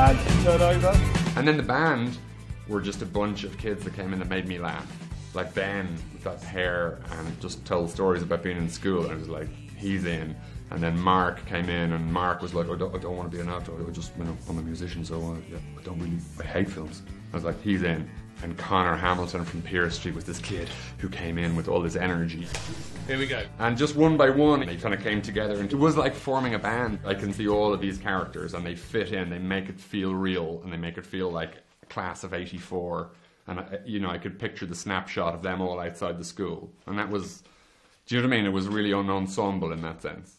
and. And then the band were just a bunch of kids that came in that made me laugh. Like Ben with that hair and just told stories about being in school. And I was like, he's in. And then Mark came in, and Mark was like, I don't, I don't want to be an actor. I just, you know, I'm a musician, so uh, yeah, I don't really, I hate films. I was like, he's in. And Conor Hamilton from Pearse Street was this kid who came in with all this energy. Here we go. And just one by one, they kind of came together, and it was like forming a band. I can see all of these characters, and they fit in. They make it feel real, and they make it feel like a class of '84. And I, you know, I could picture the snapshot of them all outside the school, and that was, do you know what I mean? It was really an ensemble in that sense.